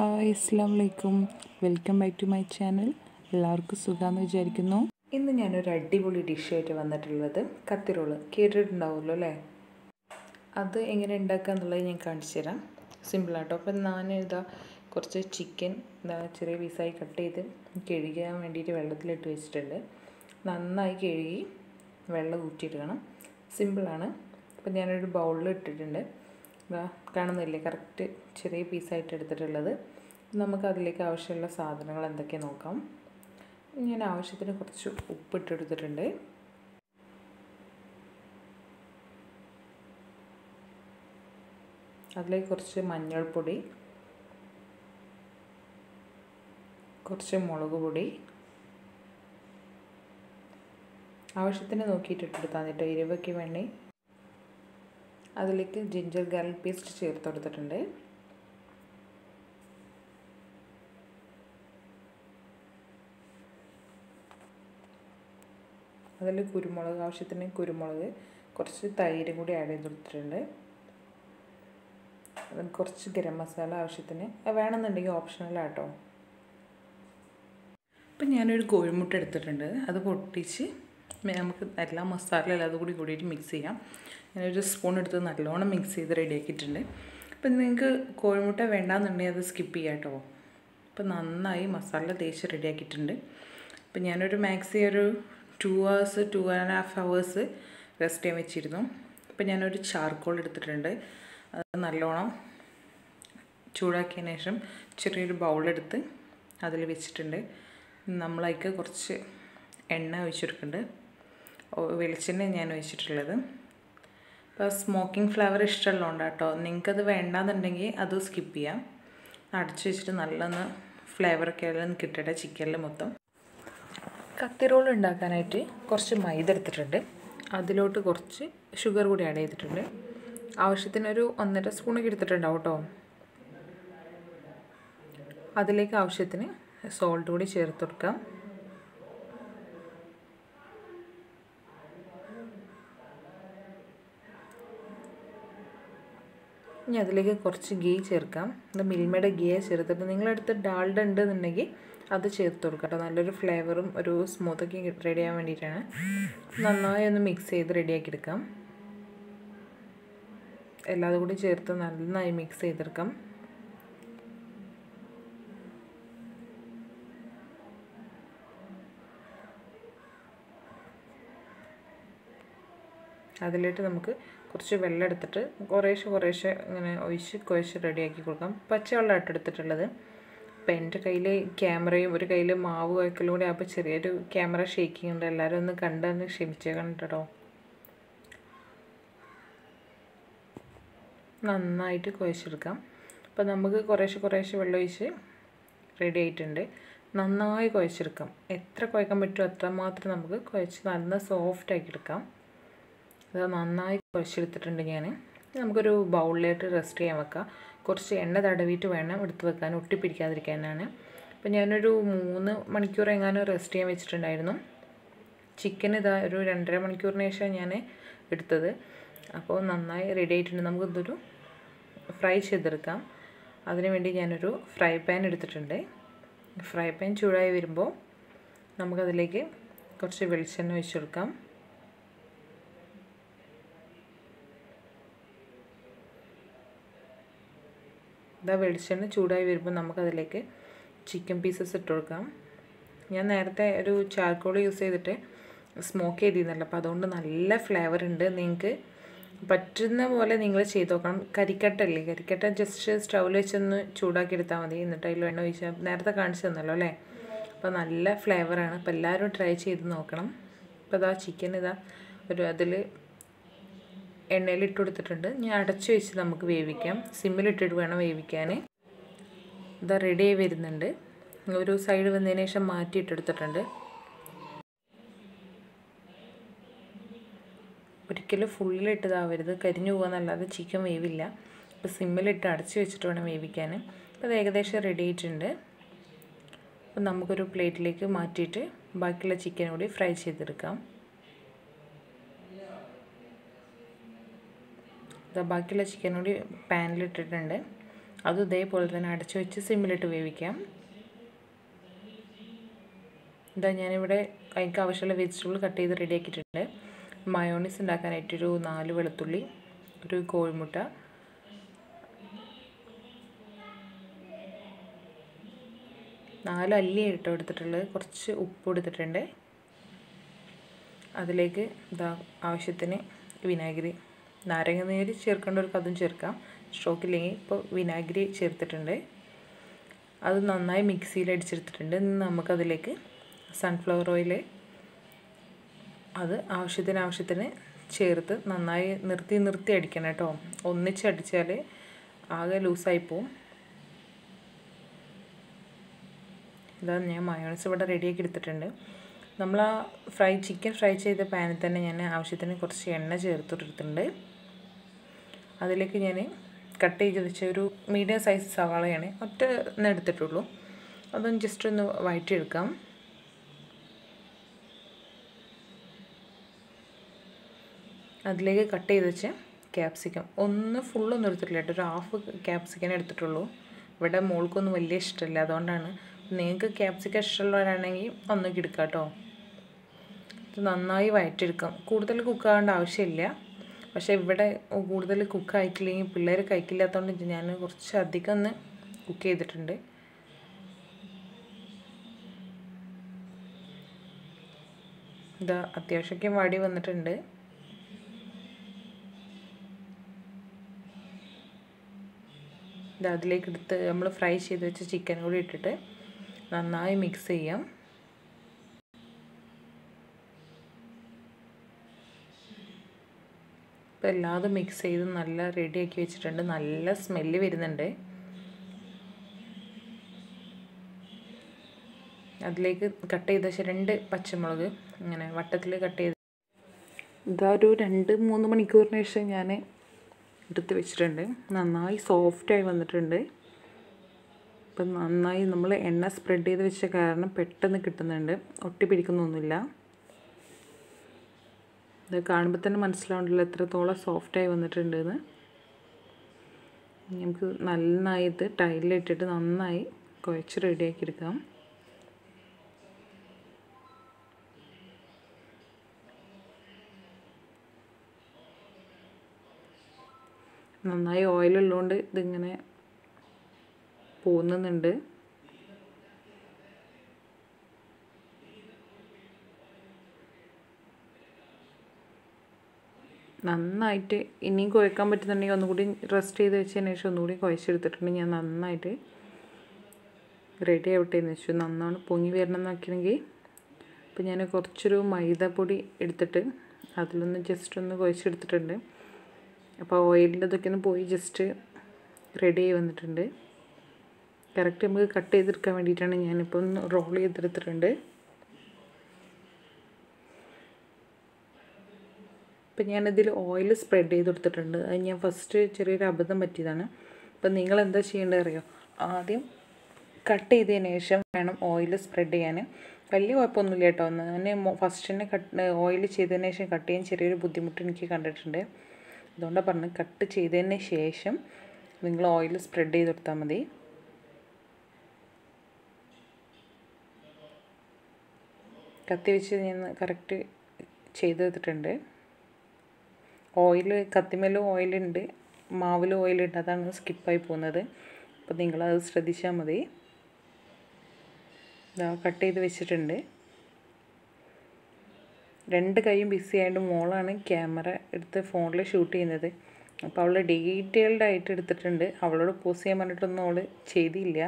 Hi അസ്സാം വലൈക്കും welcome back to my channel. എല്ലാവർക്കും സുഖമെന്ന് വിചാരിക്കുന്നു. ഇന്ന് ഞാനൊരു അടിപൊളി ഡിഷായിട്ട് വന്നിട്ടുള്ളത് കത്തിരോൾ. കേട്ടിട്ടുണ്ടാവുമല്ലോ അല്ലേ? അത് എങ്ങനെ ഉണ്ടാക്കുക എന്നുള്ളത് ഞാൻ കാണിച്ചു തരാം. സിമ്പിളാട്ടോ. അപ്പം ഞാൻ ഇതാ കുറച്ച് ചിക്കൻ ഇതാ ചെറിയ പീസായി കട്ട് ചെയ്ത് കഴുകാൻ വേണ്ടിയിട്ട് വെള്ളത്തിലിട്ട് വെച്ചിട്ടുണ്ട്. നന്നായി കഴുകി വെള്ളം ഊറ്റിയിടണം സിമ്പിളാണ്. അപ്പം ഞാനൊരു ബൗളിൽ ഇട്ടിട്ടുണ്ട് കാണുന്നില്ലേ? കറക്റ്റ് ചെറിയ പീസായിട്ട് എടുത്തിട്ടുള്ളത്. നമുക്ക് അതിലേക്ക് ആവശ്യമുള്ള സാധനങ്ങൾ എന്തൊക്കെ നോക്കാം. ഞാൻ ആവശ്യത്തിന് കുറച്ച് ഉപ്പിട്ടെടുത്തിട്ടുണ്ട് അതിലേക്ക് കുറച്ച് മഞ്ഞൾപ്പൊടി കുറച്ച് മുളക് പൊടി. ആവശ്യത്തിന് നോക്കിയിട്ട് ഇട്ടെടുത്താൽ കേട്ടോ. എരിവയ്ക്ക് വേണ്ടി അതിലേക്ക് ജിഞ്ചർ ഗാർലിക് പേസ്റ്റ് ചേർത്ത് കൊടുത്തിട്ടുണ്ട്. അതിൽ കുരുമുളക് ആവശ്യത്തിന് കുരുമുളക് കുറച്ച് തൈരും കൂടി ആഡ് ചെയ്ത് കൊടുത്തിട്ടുണ്ട്. കുറച്ച് ഗരം മസാല ആവശ്യത്തിന്. വേണമെന്നുണ്ടെങ്കിൽ ഓപ്ഷണലാട്ടോ അപ്പം ഞാനൊരു കോഴിമുട്ട എടുത്തിട്ടുണ്ട്. അത് പൊട്ടിച്ച് നമുക്ക് എല്ലാ മസാലയും എല്ലാം കൂടി കൂടിയിട്ട് മിക്സ് ചെയ്യാം. ഞാനൊരു സ്പൂൺ എടുത്ത് നല്ലോണം മിക്സ് ചെയ്ത് റെഡിയാക്കിയിട്ടുണ്ട് അപ്പം നിങ്ങൾക്ക് കോഴിമുട്ട വേണ്ടാന്നുണ്ടെങ്കിൽ അത് സ്കിപ്പ് ചെയ്യാം കേട്ടോ അപ്പം നന്നായി മസാല തേച്ച് റെഡിയാക്കിയിട്ടുണ്ട് അപ്പം ഞാനൊരു മാക്സി ഒരു two hours two and half hours rest ചെയ്യാൻ വെച്ചിരുന്നു. അപ്പം ഞാനൊരു ചാർക്കോൾ എടുത്തിട്ടുണ്ട്. അത് നല്ലോണം ചൂടാക്കിയതിന് ശേഷം ചെറിയൊരു ബൗളെടുത്ത് അതിൽ വെച്ചിട്ടുണ്ട്. നമ്മളതിക്ക് കുറച്ച് എണ്ണ ഒഴിച്ചെടുക്കുന്നുണ്ട്. വെളിച്ചെണ്ണ ഞാൻ ഒഴിച്ചിട്ടുള്ളത്. അപ്പോൾ സ്മോക്കിംഗ് ഫ്ലവർ ഇഷ്ടമുള്ളതുകൊണ്ട് കേട്ടോ നിങ്ങൾക്കത് വേണ്ടാന്നുണ്ടെങ്കിൽ അത് സ്കിപ്പ് ചെയ്യാം. അടച്ചു വെച്ചിട്ട് നല്ലൊന്ന് ഫ്ലേവറൊക്കെ എല്ലാം കിട്ടട്ടെ ചിക്കനിൽ മൊത്തം. കത്തി റോൾ ഉണ്ടാക്കാനായിട്ട് കുറച്ച് മൈദ എടുത്തിട്ടുണ്ട്. അതിലോട്ട് കുറച്ച് ഷുഗർ കൂടി ആഡ് ചെയ്തിട്ടുണ്ട്. ആവശ്യത്തിനൊരു ഒന്നര സ്പൂണൊക്കെ എടുത്തിട്ടുണ്ടാവും കേട്ടോ അതിലേക്ക് ആവശ്യത്തിന് സോൾട്ട് കൂടി ചേർത്ത് കൊടുക്കാം. ഇനി അതിലേക്ക് കുറച്ച് ഗീ ചേർക്കാം. ഇത് മിൽമയുടെ ഗീയെ ചേർത്തിട്ട് നിങ്ങളടുത്ത് ഡാൾഡ ഉണ്ടെന്നുണ്ടെങ്കിൽ അത് ചേർത്ത് കൊടുക്കാം കേട്ടോ നല്ലൊരു ഫ്ലേവറും ഒരു സ്മൂത്തൊക്കെ റെഡി ആവാൻ വേണ്ടിയിട്ടാണ്. നന്നായി ഒന്ന് മിക്സ് ചെയ്ത് റെഡിയാക്കി എടുക്കാം. എല്ലാതും കൂടി ചേർത്ത് നന്നായി മിക്സ് ചെയ്തെടുക്കാം. അതിലിട്ട് നമുക്ക് കുറച്ച് വെള്ളം എടുത്തിട്ട് കുറേശ്ശെ കുറേശ്ശെ ഇങ്ങനെ ഒഴിച്ച് കുഴച്ച് റെഡിയാക്കി കൊടുക്കാം. പച്ചവെള്ളമായിട്ട് എടുത്തിട്ടുള്ളത്. അപ്പോൾ എന്റെ കയ്യിൽ ക്യാമറയും ഒരു കയ്യിൽ മാവ് വയ്ക്കലും കൂടി അപ്പോൾ ചെറിയൊരു ക്യാമറ ഷേക്കിംഗ് ഉണ്ട്. എല്ലാവരും ഒന്ന് കണ്ടെന്ന് ക്ഷമിച്ചേക്കണം കേട്ടോ നന്നായിട്ട് കുഴച്ചെടുക്കാം. അപ്പോൾ നമുക്ക് കുറേശ്ശെ കുറേശ്ശെ വെള്ളം ഒഴിച്ച് റെഡി ആയിട്ടുണ്ട്. നന്നായി കുഴച്ചെടുക്കാം. എത്ര കുഴക്കാൻ പറ്റുമോ അത്രമാത്രം നമുക്ക് കുഴച്ച് നല്ല സോഫ്റ്റ് ആക്കി എടുക്കാം. അത് നന്നായി കുഴച്ചെടുത്തിട്ടുണ്ട് ഞാൻ. നമുക്കൊരു ബൗളിലായിട്ട് റെസ്റ്റ് ചെയ്യാൻ വെക്കാം. കുറച്ച് എണ്ണ തടവിയിട്ട് വേണം എടുത്ത് വെക്കാൻ ഒട്ടിപ്പിടിക്കാതിരിക്കാനാണ്. അപ്പോൾ ഞാനൊരു മൂന്ന് മണിക്കൂർ എങ്ങാനും റെസ്റ്റ് ചെയ്യാൻ വെച്ചിട്ടുണ്ടായിരുന്നു. ചിക്കൻ ഇതാ ഒരു രണ്ടര മണിക്കൂറിന് ശേഷം ഞാൻ എടുത്തത്. അപ്പോൾ നന്നായി റെഡി ആയിട്ടുണ്ട്. നമുക്കിതൊരു ഫ്രൈ ചെയ്തെടുക്കാം. അതിന് വേണ്ടി ഞാനൊരു ഫ്രൈ പാൻ എടുത്തിട്ടുണ്ട്. ഫ്രൈ പാൻ ചൂടായി വരുമ്പോൾ നമുക്കതിലേക്ക് കുറച്ച് വെളിച്ചെണ്ണ ഒഴിച്ചെടുക്കാം. ഇതാ വെളിച്ചെണ്ണ ചൂടായി വരുമ്പോൾ നമുക്കതിലേക്ക് ചിക്കൻ പീസസ് ഇട്ട് കൊടുക്കാം. ഞാൻ നേരത്തെ ഒരു ചാർക്കോൾ യൂസ് ചെയ്തിട്ട് സ്മോക്ക് ചെയ്തിരുന്നല്ലോ അപ്പോൾ അതുകൊണ്ട് നല്ല ഫ്ലേവർ ഉണ്ട്. നിങ്ങൾക്ക് പറ്റുന്ന പോലെ നിങ്ങൾ ചെയ്ത് നോക്കണം. കരിക്കട്ടല്ലേ കരിക്കട്ട ജസ്റ്റ് സ്റ്റൗവിൽ വെച്ചൊന്ന് ചൂടാക്കി എടുത്താൽ മതി. എന്നിട്ട് അതിൽ എണ്ണ ഒഴിച്ചാൽ നേരത്തെ കാണിച്ചു തന്നല്ലോ അല്ലേ? അപ്പോൾ നല്ല ഫ്ലേവറാണ് അപ്പോൾ എല്ലാവരും ട്രൈ ചെയ്ത് നോക്കണം. അപ്പോൾ ഇതാ ചിക്കൻ ഇതാ ഒരു അതിൽ എണ്ണയിൽ ഇട്ട് കൊടുത്തിട്ടുണ്ട് ഞാൻ അടച്ചു വെച്ച് നമുക്ക് വേവിക്കാം. സിമ്മിലിട്ടിട്ട് വേണം വേവിക്കാൻ ഇതാ റെഡി ആയി വരുന്നുണ്ട്. ഒരു സൈഡ് വന്നതിന് ശേഷം മാറ്റിയിട്ടെടുത്തിട്ടുണ്ട്. ഒരിക്കലും ഫുള്ളിലിട്ടതാവരുത് കരിഞ്ഞു പോകാന്നല്ലാതെ ചിക്കൻ വേവില്ല. അപ്പോൾ സിമ്മിലിട്ട് അടച്ചു വെച്ചിട്ട് വേണം വേവിക്കാൻ അപ്പോൾ അത് ഏകദേശം റെഡി ആയിട്ടുണ്ട്. അപ്പോൾ നമുക്കൊരു പ്ലേറ്റിലേക്ക് മാറ്റിയിട്ട് ബാക്കിയുള്ള ചിക്കൻ കൂടി ഫ്രൈ ചെയ്തെടുക്കാം. ബാക്കിയുള്ള ചിക്കൻ കൂടി പാനിലിട്ടിട്ടുണ്ട് അത് ഇതേപോലെ തന്നെ അടച്ചു വെച്ച് സിമ്മിലിട്ട് വേവിക്കാം. ഇതാ ഞാനിവിടെ അതിക്ക് ആവശ്യമുള്ള വെജിറ്റബിൾ കട്ട് ചെയ്ത് റെഡി ആക്കിയിട്ടുണ്ട്. മയോണീസ് ഉണ്ടാക്കാനായിട്ടൊരു നാല് വെളുത്തുള്ളി ഒരു കോഴിമുട്ട നാല് അല്ലി ഇട്ടോ എടുത്തിട്ടുള്ളത്. കുറച്ച് ഉപ്പ് എടുത്തിട്ടുണ്ട്. അതിലേക്ക് ഇതാ ആവശ്യത്തിന് വിനാഗിരി നാരങ്ങ നീര് ചേർക്കേണ്ടവർക്ക് അതും ചേർക്കാം. സ്റ്റോക്കില്ലെങ്കിൽ ഇപ്പോൾ വിനാഗിരി ചേർത്തിട്ടുണ്ട്. അത് നന്നായി മിക്സിയിൽ അടിച്ചെടുത്തിട്ടുണ്ട്. നമുക്കതിലേക്ക് സൺഫ്ലവർ ഓയിൽ അത് ആവശ്യത്തിന് ആവശ്യത്തിന് ചേർത്ത് നന്നായി നിർത്തി നിർത്തി അടിക്കണം കേട്ടോ. ഒന്നിച്ചടിച്ചാൽ ആകെ ലൂസായി പോവും. ഇതാ ഞാൻ മയോണൈസ് ഇവിടെ റെഡിയാക്കി എടുത്തിട്ടുണ്ട്. നമ്മൾ ആ ഫ്രൈ ചിക്കൻ ഫ്രൈ ചെയ്ത പാനിൽ തന്നെ ഞാൻ ആവശ്യത്തിന് കുറച്ച് എണ്ണ ചേർത്തിട്ടിട്ടുണ്ട്. അതിലേക്ക് ഞാൻ കട്ട് ചെയ്ത് വെച്ച ഒരു മീഡിയം സൈസ് സവാളയാണ് ഒറ്റ എടുത്തിട്ടുള്ളൂ. അതൊന്ന് ജസ്റ്റ് ഒന്ന് വഴറ്റിയെടുക്കാം. അതിലേക്ക് കട്ട് ചെയ്ത് വെച്ച് ക്യാപ്സിക്കം ഒന്ന് ഫുള്ളൊന്നും എടുത്തിട്ടില്ല ഒരു ഹാഫ് ക്യാപ്സിക്കൻ എടുത്തിട്ടുള്ളൂ. ഇവിടെ മോൾക്കൊന്നും വലിയ ഇഷ്ടമില്ല. അതുകൊണ്ടാണ് നിങ്ങൾക്ക് ക്യാപ്സിക്കം ഇഷ്ടമുള്ളവരാണെങ്കിൽ ഒന്നൊക്കെ കേട്ടോ. ഇത് നന്നായി വഴറ്റിയെടുക്കാം. കൂടുതൽ കുക്കാകേണ്ട ആവശ്യമില്ല. പക്ഷേ ഇവിടെ കൂടുതൽ കുക്ക് ആയിട്ടില്ലെങ്കിൽ പിള്ളേർ കഴിക്കില്ലാത്തതുകൊണ്ട് ഞാൻ കുറച്ച് അധികം ഒന്ന് കുക്ക് ചെയ്തിട്ടുണ്ട്. ഇതാ അത്യാവശ്യം വാടി വന്നിട്ടുണ്ട്. ഇത് അതിലേക്ക് എടുത്ത് നമ്മൾ ഫ്രൈ ചെയ്ത് വെച്ച ചിക്കൻ കൂടി ഇട്ടിട്ട് നന്നായി മിക്സ് ചെയ്യാം. ഇപ്പോൾ എല്ലാതും മിക്സ് ചെയ്ത് നല്ല റെഡിയാക്കി വെച്ചിട്ടുണ്ട്. നല്ല സ്മെല്ല് വരുന്നുണ്ട്. അതിലേക്ക് കട്ട് ചെയ്ത ശേഷം രണ്ട് പച്ചമുളക് ഇങ്ങനെ വട്ടത്തിൽ കട്ട് ചെയ്ത് ഇതാ ഒരു രണ്ട് മൂന്ന് മണിക്കൂറിന് ശേഷം ഞാൻ എടുത്ത് വെച്ചിട്ടുണ്ട്. നന്നായി സോഫ്റ്റായി വന്നിട്ടുണ്ട്. ഇപ്പം നന്നായി നമ്മൾ എണ്ണ സ്പ്രെഡ് ചെയ്ത് വെച്ച കാരണം പെട്ടെന്ന് കിട്ടുന്നുണ്ട്. ഒട്ടി പിടിക്കുന്നൊന്നുമില്ല. ഇത് കാണുമ്പോൾ തന്നെ മനസ്സിലാവുണ്ടല്ലോ എത്രത്തോളം സോഫ്റ്റായി വന്നിട്ടുണ്ടെന്ന്. നമുക്ക് നന്നായി ഇത് ടൈലിലിട്ടിട്ട് നന്നായി കുഴച്ച് റെഡിയാക്കി എടുക്കാം. നന്നായി ഓയിലുള്ളതുകൊണ്ട് ഇതിങ്ങനെ പോകുന്നുണ്ട് നന്നായിട്ട് ഇനിയും കുഴക്കാൻ പറ്റുന്നുണ്ടെങ്കിൽ ഒന്നുകൂടി റെസ്റ്റ് ചെയ്ത് വെച്ചതിന് ശേഷം ഒന്നുകൂടി കുഴച്ചെടുത്തിട്ടുണ്ട്. ഞാൻ നന്നായിട്ട് റെഡി ആവട്ടെ എന്ന് വെച്ചു. നന്നാണ് പൊങ്ങി വരണം എന്ന് എന്നൊക്കെയാണെങ്കിൽ അപ്പോൾ ഞാൻ കുറച്ചൊരു മൈദപ്പൊടി എടുത്തിട്ട് അതിലൊന്ന് ജസ്റ്റ് ഒന്ന് കുഴച്ചെടുത്തിട്ടുണ്ട്. അപ്പോൾ ഓയിലിന്റെ ഇതൊക്കെ ഒന്ന് പോയി ജസ്റ്റ് റെഡി ആയി വന്നിട്ടുണ്ട്. കറക്റ്റ് നമുക്ക് കട്ട് ചെയ്തെടുക്കാൻ വേണ്ടിയിട്ടാണ് ഞാനിപ്പോൾ ഒന്ന് റോൾ ചെയ്തെടുത്തിട്ടുണ്ട്. ഇപ്പം ഞാനിതിൽ ഓയിൽ സ്പ്രെഡ് ചെയ്ത് കൊടുത്തിട്ടുണ്ട് അത് ഞാൻ ഫസ്റ്റ് ചെറിയൊരു അബദ്ധം പറ്റിയതാണ്. അപ്പം നിങ്ങൾ എന്താ ചെയ്യേണ്ടത് അറിയോ? ആദ്യം കട്ട് ചെയ്തതിന് ശേഷം വേണം ഓയിൽ സ്പ്രെഡ് ചെയ്യാൻ. വലിയ കുഴപ്പമൊന്നുമില്ല കേട്ടോ. ഞാൻ ഫസ്റ്റ് തന്നെ കട്ട് ഓയിൽ ചെയ്തതിന് ശേഷം കട്ട് ചെയ്യാൻ ചെറിയൊരു ബുദ്ധിമുട്ട് എനിക്ക് കണ്ടിട്ടുണ്ട്. അതുകൊണ്ടാണ് പറഞ്ഞത് കട്ട് ചെയ്തതിന് ശേഷം നിങ്ങൾ ഓയിൽ സ്പ്രെഡ് ചെയ്ത് കൊടുത്താൽ മതി. കത്തി വെച്ച് ഞാൻ കറക്റ്റ് ചെയ്തെടുത്തിട്ടുണ്ട്. ഓയിൽ കത്തിമേലും ഓയിലുണ്ട്. മാവിലും ഓയിലുണ്ട്. അതാണ് സ്കിപ്പായി പോകുന്നത്. അപ്പോൾ നിങ്ങളത് ശ്രദ്ധിച്ചാൽ മതി. കട്ട് ചെയ്ത് വെച്ചിട്ടുണ്ട്. രണ്ട് കൈയും ബിസി ആയതുകൊണ്ട് മോളാണ് ക്യാമറ എടുത്ത് ഫോണിൽ ഷൂട്ട് ചെയ്യുന്നത്. അപ്പോൾ അവൾ ഡീറ്റെയിൽഡ് ആയിട്ട് എടുത്തിട്ടുണ്ട്. അവളോട് പോസ് ചെയ്യാൻ പറഞ്ഞിട്ടൊന്നും അവൾ ചെയ്തില്ല.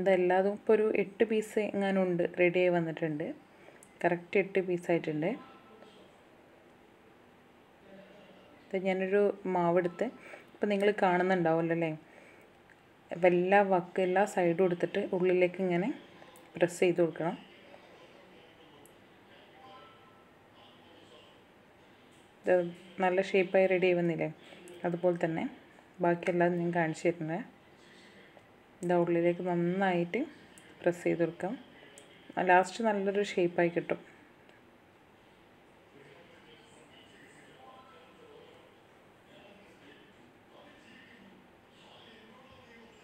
ഇതെല്ലാതും ഇപ്പോൾ ഒരു എട്ട് പീസ് എങ്ങാനും ഉണ്ട് റെഡിയായി വന്നിട്ടുണ്ട്. കറക്റ്റ് എട്ട് പീസായിട്ടുണ്ട് ഇത് ഞാനൊരു മാവെടുത്ത് ഇപ്പം നിങ്ങൾ കാണുന്നുണ്ടാവുമല്ലോ അല്ലേ? അപ്പം എല്ലാ വക്ക് എല്ലാ സൈഡും എടുത്തിട്ട് ഉള്ളിലേക്ക് ഇങ്ങനെ പ്രസ് ചെയ്ത് കൊടുക്കണം. നല്ല ഷേപ്പായി റെഡി ആയി വന്നില്ലേ? അതുപോലെ തന്നെ ബാക്കിയെല്ലാം ഞാൻ കാണിച്ചു തരുന്നത്. ഇതാ ഉള്ളിലേക്ക് നന്നായിട്ട് പ്രസ് ചെയ്ത് കൊടുക്കാം. ലാസ്റ്റ് നല്ലൊരു ഷേപ്പായി കിട്ടും.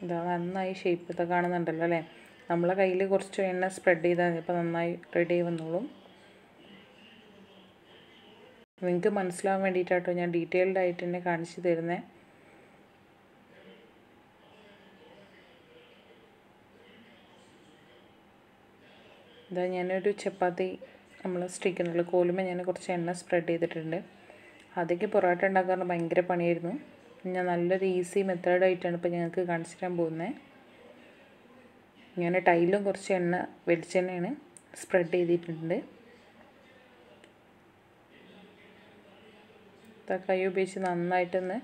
ഇതാ നന്നായി ഷേപ്പ് ഇതൊക്കെ കാണുന്നുണ്ടല്ലോ അല്ലേ? നമ്മളെ കയ്യിൽ കുറച്ച് എണ്ണ സ്പ്രെഡ് ചെയ്താൽ മതി. അപ്പോൾ നന്നായി റെഡി ആയി വന്നോളും. നിങ്ങൾക്ക് മനസ്സിലാവാൻ വേണ്ടിയിട്ടാട്ടോ ഞാൻ ഡീറ്റെയിൽഡായിട്ട് തന്നെ കാണിച്ച് തരുന്നത് ഇതാ ഞാനൊരു ചപ്പാത്തി നമ്മൾ സ്റ്റിക്കുന്നുള്ളൂ കോലുമേ ഞാൻ കുറച്ച് എണ്ണ സ്പ്രെഡ് ചെയ്തിട്ടുണ്ട്. ആദ്യമൊക്കെ പൊറോട്ട ഉണ്ടാക്കാൻ ഭയങ്കര പണിയായിരുന്നു. ഞാൻ നല്ലൊരു ഈസി മെത്തേഡായിട്ടാണ് ഇപ്പോൾ ഞങ്ങൾക്ക് കാണിച്ചു തരാൻ പോകുന്നത് ഞാൻ ടൈലും കുറച്ച് എണ്ണ വെളിച്ചെണ്ണയാണ് സ്പ്രെഡ് ചെയ്തിട്ടുണ്ട്. കൈ ഉപയോഗിച്ച് നന്നായിട്ടൊന്ന്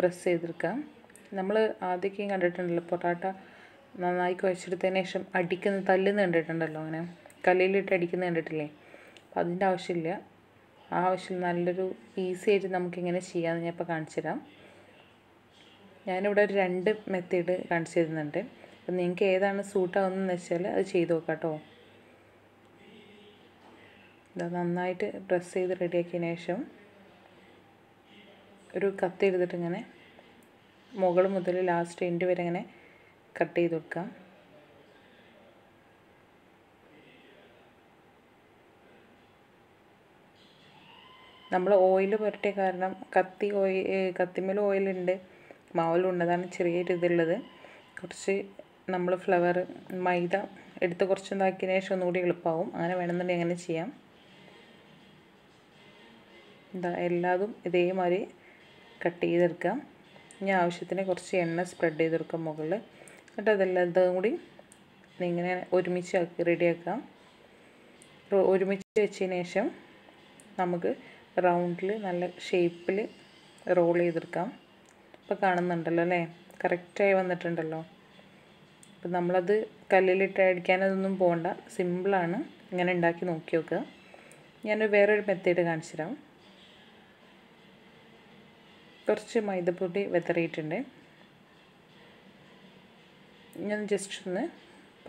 പ്രസ് ചെയ്തെടുക്കാം. നമ്മൾ ആദ്യമൊക്കെ കണ്ടിട്ടുണ്ടല്ലോ പൊറോട്ട നന്നായി കുഴച്ചെടുത്തതിന് ശേഷം അടിക്കുന്ന തല്ലുന്ന കണ്ടിട്ടുണ്ടല്ലോ അങ്ങനെ. കല്ലിലിട്ട് അടിക്കുന്ന കണ്ടിട്ടില്ലേ? അപ്പം അതിന്റെ ആവശ്യമില്ല. ആ ആവശ്യം നല്ലൊരു ഈസി ആയിട്ട് നമുക്കിങ്ങനെ ചെയ്യാമെന്ന് ഞാൻ ഇപ്പോൾ കാണിച്ചു തരാം. ഞാനിവിടെ ഒരു രണ്ട് മെത്തേഡ് കാണിച്ചു തരുന്നുണ്ട്. അപ്പം നിങ്ങൾക്ക് ഏതാണ് സൂട്ടാവുന്നതെന്ന് വെച്ചാൽ അത് ചെയ്ത് നോക്കാം കേട്ടോ. നന്നായിട്ട് പ്രസ് ചെയ്ത് റെഡിയാക്കിയതിന് ശേഷം ഒരു കത്തി എടുത്തിട്ട് ഇങ്ങനെ മുകൾ മുതൽ ലാസ്റ്റ് എൻഡ് വരെ ഇങ്ങനെ കട്ട് ചെയ്ത് കൊടുക്കാം. നമ്മൾ ഓയിൽ പുരട്ടിയ കാരണം കത്തി ഓയിൽ കത്തിമേൽ ഓയിലുണ്ട്. മാവിലുണ്ട് അതാണ് ചെറിയ രീതിയിലുള്ളത് കുറച്ച് നമ്മൾ ഫ്ലവർ മൈദ എടുത്ത് കുറച്ച് ഇതാക്കിയതിന് ശേഷം ഒന്നുകൂടി എളുപ്പമാവും അങ്ങനെ വേണമെന്നുണ്ടെങ്കിൽ അങ്ങനെ ചെയ്യാം. എന്താ എല്ലാതും ഇതേമാതിരി കട്ട് ചെയ്തെടുക്കാം. ഇനി ആവശ്യത്തിന് കുറച്ച് എണ്ണ സ്പ്രെഡ് ചെയ്തെടുക്കാം മുകളിൽ. എന്നിട്ട് അതെല്ലാം കൂടി ഇങ്ങനെ ഒരുമിച്ച് ആക്കി റെഡിയാക്കാം ഒരുമിച്ച് വെച്ചതിന് ശേഷം നമുക്ക് റൗണ്ടിൽ നല്ല ഷേപ്പിൽ റോൾ ചെയ്തെടുക്കാം. ഇപ്പോൾ കാണുന്നുണ്ടല്ലോ അല്ലേ? കറക്റ്റായി വന്നിട്ടുണ്ടല്ലോ. അപ്പം നമ്മളത് കല്ലിലിട്ട് അടിക്കാനതൊന്നും പോകണ്ട. സിമ്പിളാണ്. ഇങ്ങനെ ഉണ്ടാക്കി നോക്കി നോക്കുക ഞാൻ വേറൊരു മെത്തേഡ് കാണിച്ചു തരാം കുറച്ച് മൈദപ്പൊടി വെതറിയിട്ടുണ്ട്. ഞാൻ ജസ്റ്റ് ഒന്ന്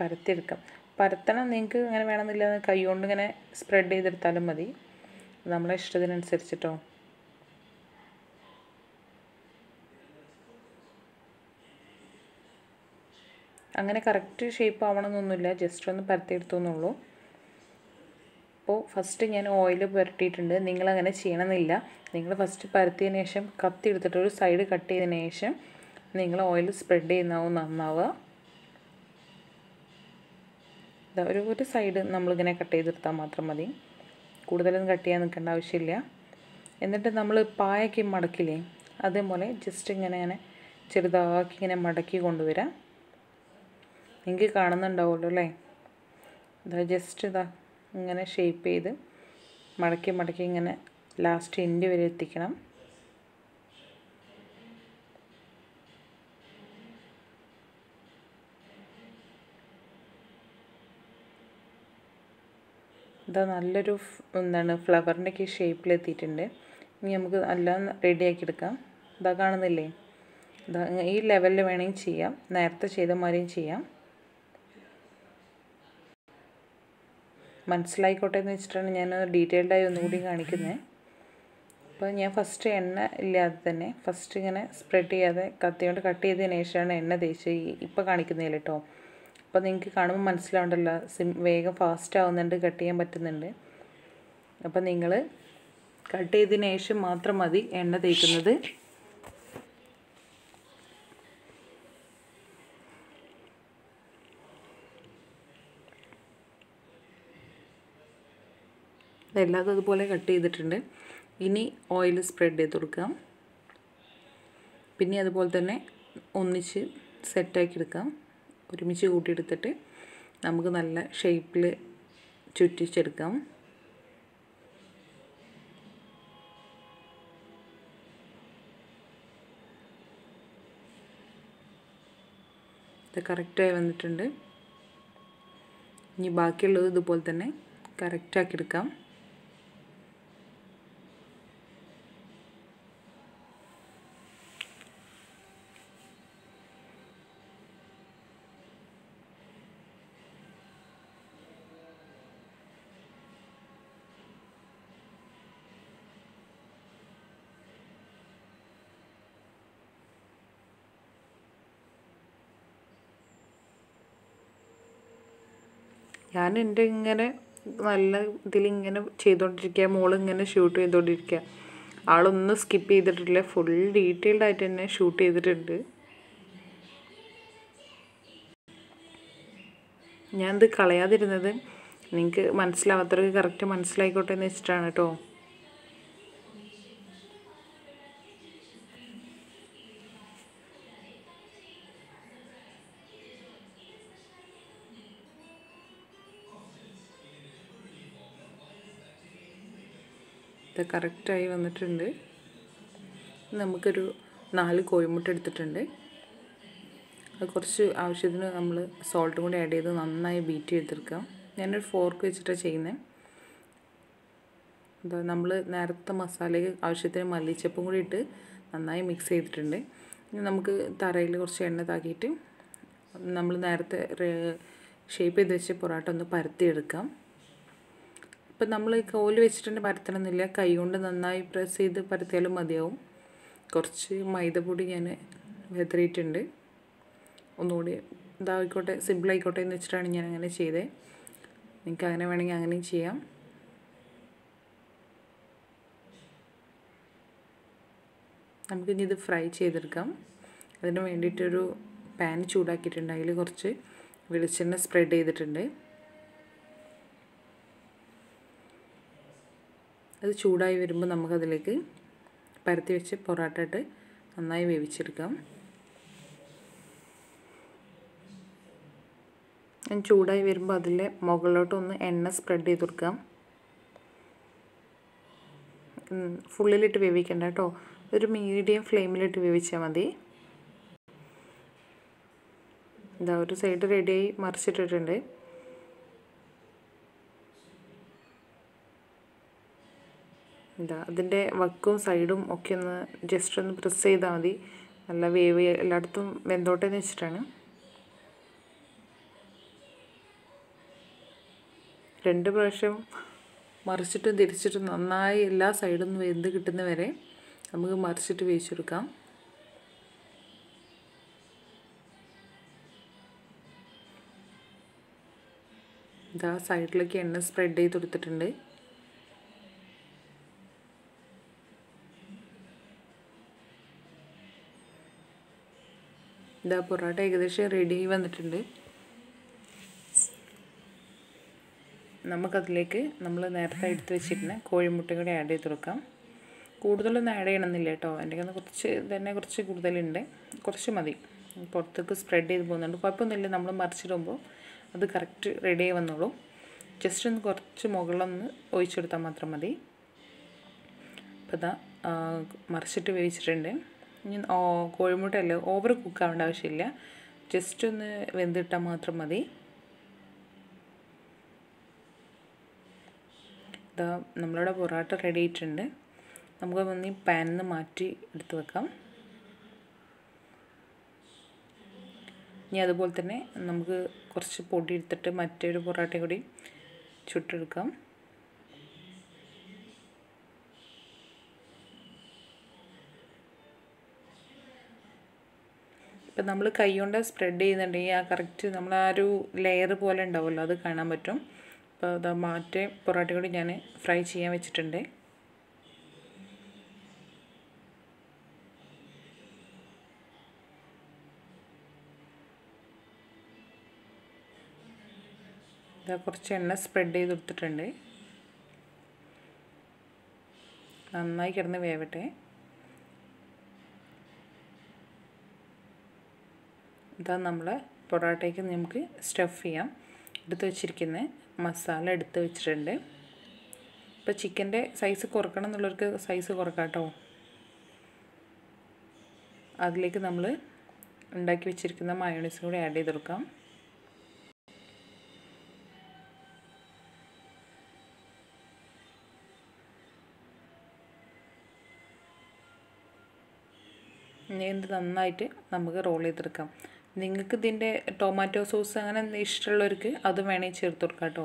പരത്തിയെടുക്കാം. പരത്തണം നിങ്ങൾക്ക് അങ്ങനെ വേണമെന്നില്ല. കൈ കൊണ്ട് ഇങ്ങനെ സ്പ്രെഡ് ചെയ്തെടുത്താലും മതി. നമ്മളെ ഇഷ്ടത്തിനനുസരിച്ചിട്ടോ? അങ്ങനെ കറക്റ്റ് ഷേപ്പ് ആവണമെന്നൊന്നുമില്ല ജസ്റ്റ് ഒന്ന് പരത്തിയെടുത്തോന്നുള്ളൂ. അപ്പോൾ ഫസ്റ്റ് ഞാൻ ഓയിൽ പുരട്ടിയിട്ടുണ്ട്. നിങ്ങളങ്ങനെ ചെയ്യണമെന്നില്ല നിങ്ങൾ ഫസ്റ്റ് പരത്തിയതിന് ശേഷം കത്തി എടുത്തിട്ട് ഒരു സൈഡ് കട്ട് ചെയ്തതിന് ശേഷം നിങ്ങൾ ഓയിൽ സ്പ്രെഡ് ചെയ്യുന്നതാവും നന്നാവുക. ഒരു ഒരു സൈഡ് നമ്മളിങ്ങനെ കട്ട് ചെയ്തെടുത്താൽ മാത്രം മതി. കൂടുതലൊന്നും കട്ട് ചെയ്യാൻ നിൽക്കേണ്ട ആവശ്യമില്ല. എന്നിട്ട് നമ്മൾ പായയ്ക്ക് മടക്കില്ലേ അതേപോലെ ജസ്റ്റ് ഇങ്ങനെ ഇങ്ങനെ ചെറുതാക്കി ഇങ്ങനെ മടക്കി കൊണ്ടുവരാം. നിങ്ങൾക്ക് കാണുന്നുണ്ടാവുമല്ലോ അല്ലേ? ഇതാ ജസ്റ്റ് ഇതാ ഇങ്ങനെ ഷേപ്പ് ചെയ്ത് മടക്കി മടക്കി ഇങ്ങനെ ലാസ്റ്റ് എൻഡ് വരെ എത്തിക്കണം. ഇതാ നല്ലൊരു എന്താണ് ഫ്ലവറിന്റെ ഒക്കെ ഷേപ്പിലെത്തിയിട്ടുണ്ട്. ഇനി നമുക്ക് എല്ലാം റെഡിയാക്കി എടുക്കാം ഇതാ കാണുന്നില്ലേ? ഇതാ ഈ ലെവലിൽ വേണമെങ്കിൽ ചെയ്യാം. നേരത്തെ ചെയ്ത മാതിരിയും ചെയ്യാം. മനസ്സിലായിക്കോട്ടെ എന്ന് വെച്ചിട്ടാണ് ഞാൻ ഡീറ്റെയിൽഡായി ഒന്നുകൂടി കാണിക്കുന്നത് അപ്പോൾ ഞാൻ ഫസ്റ്റ് എണ്ണ ഇല്ലാതെ തന്നെ ഫസ്റ്റ് ഇങ്ങനെ സ്പ്രെഡ് ചെയ്യാതെ കത്തിയോണ്ട് കട്ട് ചെയ്തതിന് ശേഷമാണ് എണ്ണ തേച്ച് ഇപ്പോൾ കാണിക്കുന്നതിൽ കേട്ടോ. അപ്പോൾ നിങ്ങൾക്ക് കാണുമ്പോൾ മനസ്സിലാവണ്ടല്ലോ സിം വേഗം ഫാസ്റ്റ് ആവുന്നുണ്ട് കട്ട് ചെയ്യാൻ പറ്റുന്നുണ്ട്. അപ്പോൾ നിങ്ങൾ കട്ട് ചെയ്തതിന് ശേഷം മാത്രം മതി എണ്ണ തേക്കുന്നത്. അതെല്ലാം അതുപോലെ കട്ട് ചെയ്തിട്ടുണ്ട്. ഇനി ഓയിൽ സ്പ്രെഡ് ചെയ്ത് കൊടുക്കാം. പിന്നെ അതുപോലെ തന്നെ ഒന്നിച്ച് സെറ്റാക്കി എടുക്കാം. ഒരുമിച്ച് കൂട്ടിയെടുത്തിട്ട് നമുക്ക് നല്ല ഷേപ്പിൽ ചുറ്റിച്ചെടുക്കാം. ഇത് കറക്റ്റായി വന്നിട്ടുണ്ട്. ഇനി ബാക്കിയുള്ളത് ഇതുപോലെ തന്നെ കറക്റ്റാക്കി എടുക്കാം. ഞാൻ എന്റെ ഇങ്ങനെ നല്ല ഇതിലിങ്ങനെ ചെയ്തുകൊണ്ടിരിക്കുക മോളിങ്ങനെ ഷൂട്ട് ചെയ്തുകൊണ്ടിരിക്കുക ആളൊന്നും സ്കിപ്പ് ചെയ്തിട്ടില്ല ഫുൾ ഡീറ്റെയിൽഡ് ആയിട്ട് തന്നെ ഷൂട്ട് ചെയ്തിട്ടുണ്ട്. ഞാനിത് കളയാതിരുന്നത് നിങ്ങൾക്ക് മനസ്സിലാവാത്തവർക്ക് കറക്റ്റ് മനസ്സിലായിക്കോട്ടെ എന്ന് വെച്ചിട്ടാണ് കേട്ടോ. ഇത് കറക്റ്റായി വന്നിട്ടുണ്ട്. നമുക്കൊരു നാല് കോഴിമുട്ട എടുത്തിട്ടുണ്ട്. അത് കുറച്ച് ആവശ്യത്തിന് നമ്മൾ സോൾട്ടും കൂടി ആഡ് ചെയ്ത് നന്നായി ബീറ്റ് ചെയ്തെടുക്കാം. ഞാനൊരു ഫോർക്ക് വെച്ചിട്ടാണ് ചെയ്യുന്നത് എന്താ നമ്മൾ നേരത്തെ മസാലയ്ക്ക് ആവശ്യത്തിന് മല്ലിച്ചപ്പും കൂടി ഇട്ട് നന്നായി മിക്സ് ചെയ്തിട്ടുണ്ട്. ഇനി നമുക്ക് തറയിൽ കുറച്ച് എണ്ണ താക്കിയിട്ട് നമ്മൾ നേരത്തെ ഷേപ്പ് ചെയ്ത് വെച്ച് പൊറോട്ട ഒന്ന് പരത്തിയെടുക്കാം. ഇപ്പം നമ്മൾ കോൽ വെച്ചിട്ടുണ്ട് പരത്തണമെന്നില്ല. കൈ കൊണ്ട് നന്നായി പ്രസ് ചെയ്ത് പരത്തിയാലും മതിയാവും. കുറച്ച് മൈദപ്പൊടി ഞാൻ വെതറിയിട്ടുണ്ട്. ഒന്നുകൂടി ഇതായിക്കോട്ടെ സിമ്പിളായിക്കോട്ടെ എന്ന് വെച്ചിട്ടാണ് ഞാൻ അങ്ങനെ ചെയ്തത് നിങ്ങൾക്ക് അങ്ങനെ വേണമെങ്കിൽ അങ്ങനെയും ചെയ്യാം. നമുക്കിനി ഇത് ഫ്രൈ ചെയ്തെടുക്കാം. അതിന് വേണ്ടിയിട്ടൊരു പാൻ ചൂടാക്കിയിട്ടുണ്ട്. അതിൽ കുറച്ച് വെളിച്ചെണ്ണ സ്പ്രെഡ് ചെയ്തിട്ടുണ്ട്. അത് ചൂടായി വരുമ്പോൾ നമുക്കതിലേക്ക് പരത്തി വെച്ച് പൊറോട്ട ഇട്ട് നന്നായി വേവിച്ചെടുക്കാം. ചൂടായി വരുമ്പോൾ അതിൽ മുകളിലോട്ടൊന്ന് എണ്ണ സ്പ്രെഡ് ചെയ്ത് കൊടുക്കാം. ഫുള്ളിലിട്ട് വേവിക്കണ്ട കേട്ടോ. ഒരു മീഡിയം ഫ്ലെയിമിലിട്ട് വേവിച്ചാൽ മതി. ഇതാ ഒരു സൈഡ് റെഡിയായി മറിച്ചിട്ടിട്ടുണ്ട്. എന്താ അതിന്റെ വക്കും സൈഡും ഒക്കെ ഒന്ന് ജസ്റ്റ് ഒന്ന് പ്രസ് ചെയ്താൽ മതി. നല്ല വേവ് എല്ലായിടത്തും വെന്തോട്ടെ എന്ന് വെച്ചിട്ടാണ്. രണ്ട് പ്രാവശ്യം മറിച്ചിട്ടും തിരിച്ചിട്ടും നന്നായി എല്ലാ സൈഡും വെന്ത് കിട്ടുന്ന വരെ നമുക്ക് മറിച്ചിട്ട് വേവിച്ചെടുക്കാം. ഇതാ സൈഡിലേക്ക് എണ്ണ സ്പ്രെഡ് ചെയ്ത് കൊടുത്തിട്ടുണ്ട്. ഇതാ പൊറോട്ട ഏകദേശം റെഡി ആയി വന്നിട്ടുണ്ട്. നമുക്കതിലേക്ക് നമ്മൾ നേരത്തെ എടുത്ത് വെച്ചിരുന്ന കോഴിമുട്ട കൂടി ആഡ് ചെയ്ത് കൊടുക്കാം. കൂടുതലൊന്നും ആഡ് ചെയ്യണമെന്നില്ല കേട്ടോ. എന്റെ കയ്യിൽ കുറച്ച് തന്നെ കുറച്ച് കൂടുതലുണ്ട്. കുറച്ച് മതി. പുറത്തേക്ക് സ്പ്രെഡ് ചെയ്ത് പോകുന്നുണ്ട്. കുഴപ്പമൊന്നുമില്ല. നമ്മൾ മറിച്ചിടുമ്പോൾ അത് കറക്റ്റ് റെഡി ആയി വന്നോളൂ. ജസ്റ്റ് ഒന്ന് കുറച്ച് മുകളിലൊന്ന് ഒഴിച്ചെടുത്താൽ മാത്രം മതി. അപ്പോൾ ഇതാ മറിച്ചിട്ട് വേവിച്ചിട്ടുണ്ട്. ഇനി കോഴിമുട്ടയല്ല ഓവർ കുക്ക് ആവേണ്ട ആവശ്യമില്ല. ജസ്റ്റ് ഒന്ന് വെന്തിട്ടാൽ മാത്രം മതി. ഇതാ നമ്മളിവിടെ പൊറോട്ട റെഡി ആയിട്ടുണ്ട്. നമുക്ക് ഒന്ന് ഈ പാനിൽ നിന്ന് മാറ്റി എടുത്ത് വെക്കാം. ഇനി അതുപോലെ തന്നെ നമുക്ക് കുറച്ച് പൊടി എടുത്തിട്ട് മറ്റൊരു പൊറോട്ട കൂടി ചുട്ടെടുക്കാം. ഇപ്പം നമ്മൾ കൈ കൊണ്ട് സ്പ്രെഡ് ചെയ്യുന്നുണ്ടെങ്കിൽ ആ കറക്റ്റ് നമ്മൾ ആ ഒരു ലെയർ പോലെ ഉണ്ടാവുമല്ലോ അത് കാണാൻ പറ്റും. അപ്പോൾ അത് മാറ്റി പൊറോട്ട കൂടി ഞാൻ ഫ്രൈ ചെയ്യാൻ വെച്ചിട്ടുണ്ട്. ഇതാ കുറച്ച് എണ്ണ സ്പ്രെഡ് ചെയ്ത് കൊടുത്തിട്ടുണ്ട്. നന്നായി കിടന്ന് വേവട്ടെ. ഇതാ നമ്മൾ പൊറോട്ടയ്ക്ക് നമുക്ക് സ്റ്റഫ് ചെയ്യാം. എടുത്ത് വെച്ചിരിക്കുന്ന മസാല എടുത്ത് വെച്ചിട്ടുണ്ട്. ഇപ്പോൾ ചിക്കന്റെ സൈസ് കുറക്കണം എന്നുള്ളവർക്ക് സൈസ് കുറക്കാം കേട്ടോ അതിലേക്ക് നമ്മൾ ഉണ്ടാക്കി വെച്ചിരിക്കുന്ന മയോണൈസ് കൂടി ആഡ് ചെയ്ത് കൊടുക്കാം. ഇത് നന്നായിട്ട് നമുക്ക് റോൾ ചെയ്തെടുക്കാം. നിങ്ങൾക്ക് ഇതിന്റെ ടൊമാറ്റോ സോസ് അങ്ങനെ ഇഷ്ടമുള്ളവർക്ക് അത് വേണമെങ്കിൽ ചേർത്ത് കൊടുക്കാം കേട്ടോ.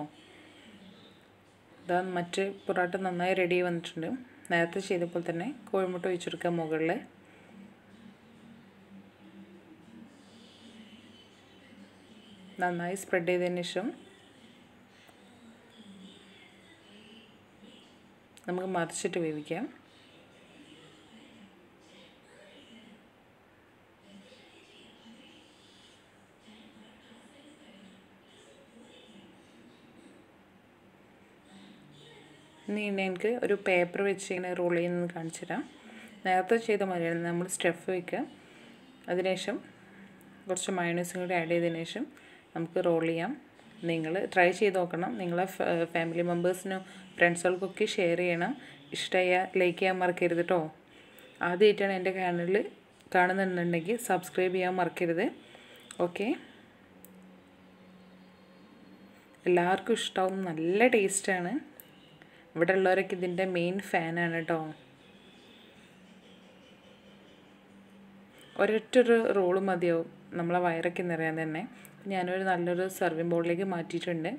അതാ മറ്റ് പൊറോട്ട നന്നായി റെഡി വന്നിട്ടുണ്ട്. നേരത്തെ ചെയ്തപ്പോൾ തന്നെ കോഴിമുട്ട ഒഴിച്ചെടുക്കുക മുകളിൽ നന്നായി സ്പ്രെഡ് ചെയ്തതിന് ശേഷം നമുക്ക് മറിച്ചിട്ട് വേവിക്കാം. ഇനി എനിക്ക് ഒരു പേപ്പർ വെച്ച് ഇങ്ങനെ റോൾ ചെയ്യുന്നത് കാണിച്ചു തരാം. നേരത്തെ ചെയ്ത മാതിരിയാണ് നമ്മൾ സ്റ്റഫ് വയ്ക്കുക അതിനുശേഷം കുറച്ച് മയോണൈസും കൂടി ആഡ് ചെയ്തതിന് ശേഷം നമുക്ക് റോൾ ചെയ്യാം. നിങ്ങൾ ട്രൈ ചെയ്ത് നോക്കണം. നിങ്ങളെ ഫാമിലി മെമ്പേഴ്സിനും ഫ്രണ്ട്സുകൾക്കൊക്കെ ഷെയർ ചെയ്യണം. ഇഷ്ടമായ ലൈക്ക് ചെയ്യാൻ മറക്കരുത് കേട്ടോ ആദ്യമായിട്ടാണ് എന്റെ ചാനൽ കാണുന്നുണ്ടെങ്കിൽ സബ്സ്ക്രൈബ് ചെയ്യാൻ മറക്കരുത്. ഓക്കെ എല്ലാവർക്കും ഇഷ്ടമാവും നല്ല ടേസ്റ്റാണ് ഇവിടെ ഉള്ളവരൊക്കെ ഇതിന്റെ മെയിൻ ഫാനാണ് കേട്ടോ ഒരൊറ്റൊരു റോൾ മതിയാവും. നമ്മളെ വയറൊക്കെ നിറയാൻ തന്നെ. ഞാനൊരു നല്ലൊരു സെർവിങ് ബോളിലേക്ക് മാറ്റിയിട്ടുണ്ട്.